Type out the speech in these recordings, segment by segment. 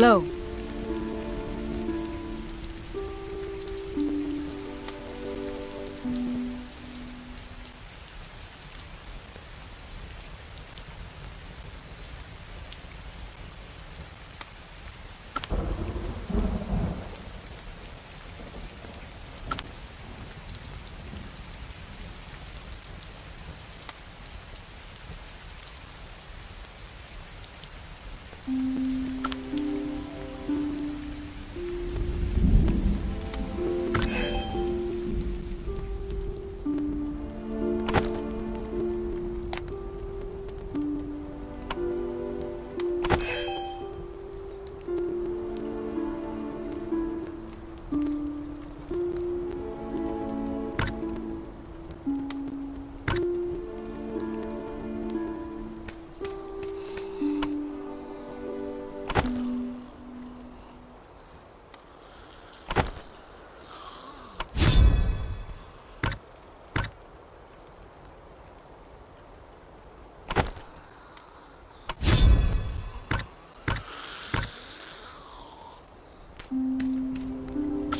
Hello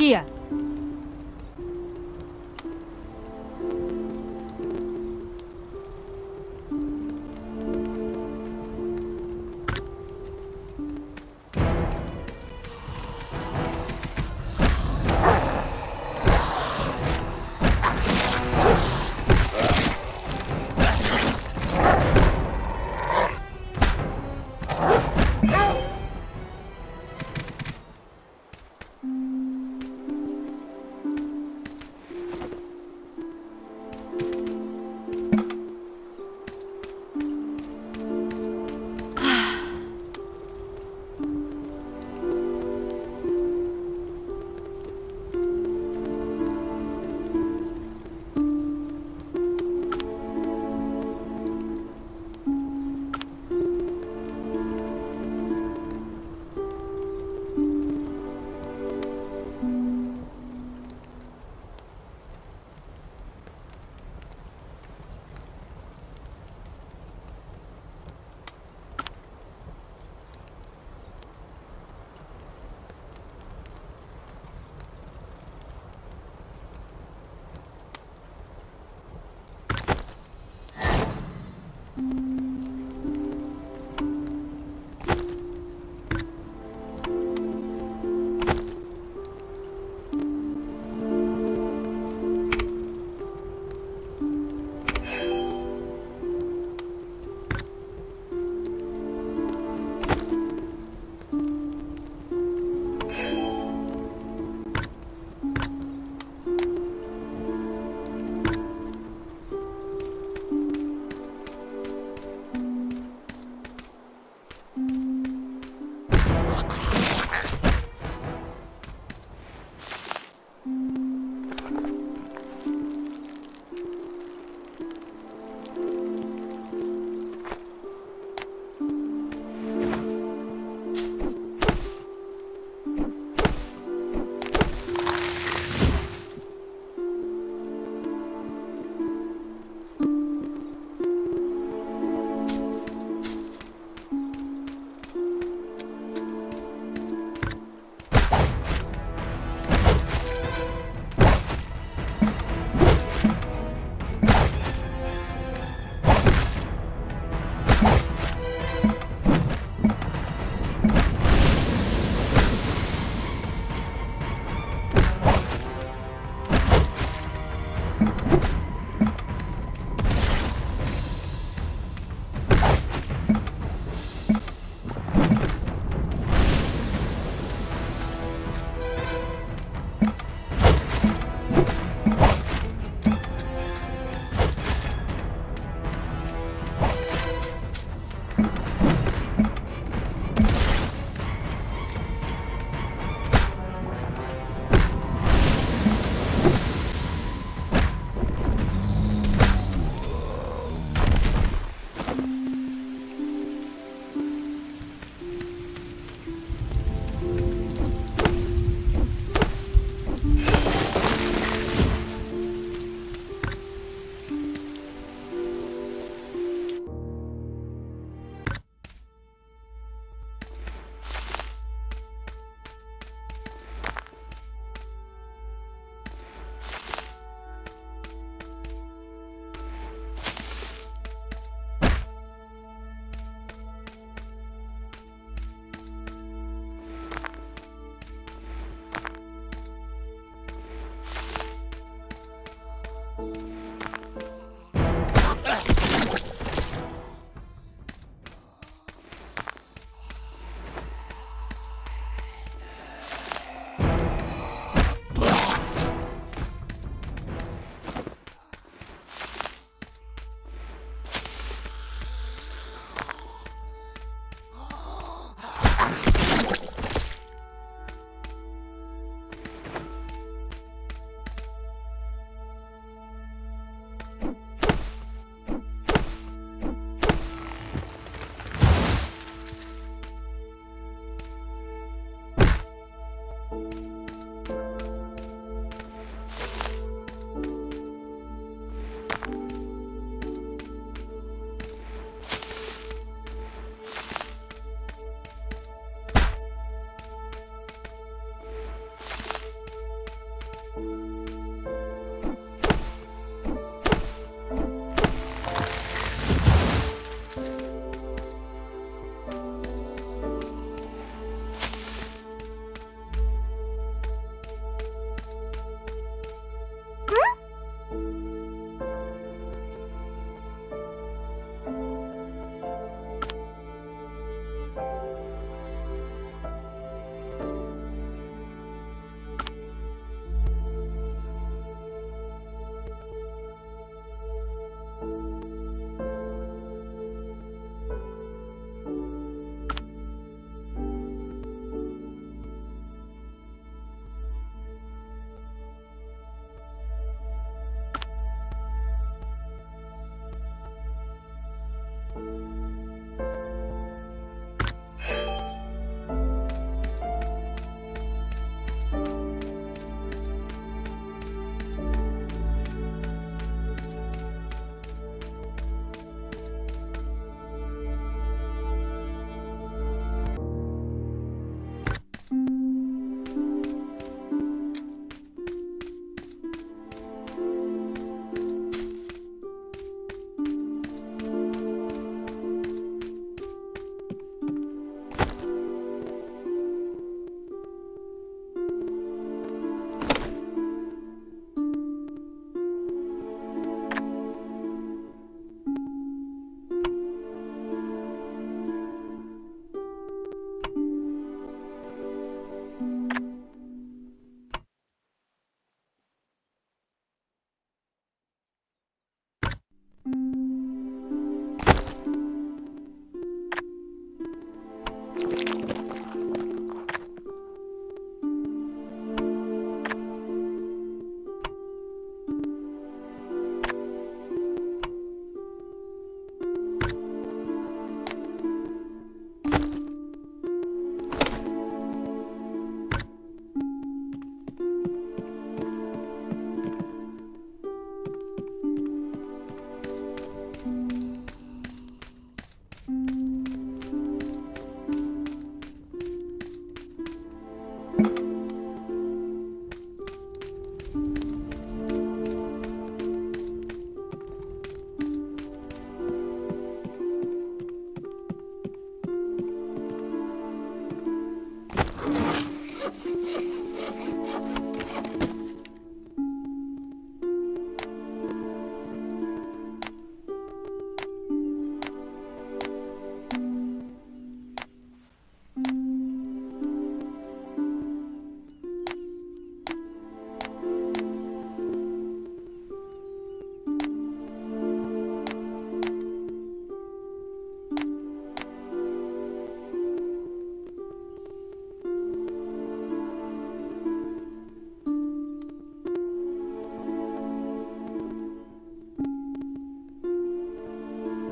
monarquia.